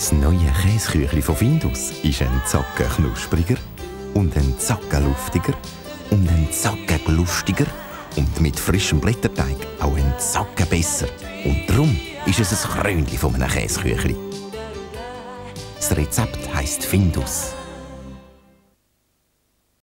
Das neue Käseküchli von Findus ist ein Zacken knuspriger und ein Zacken luftiger und ein Zacken lustiger und mit frischem Blätterteig auch ein Zacken besser. Und darum ist es ein Krönchen von einem Käseküchli. Das Rezept heisst Findus.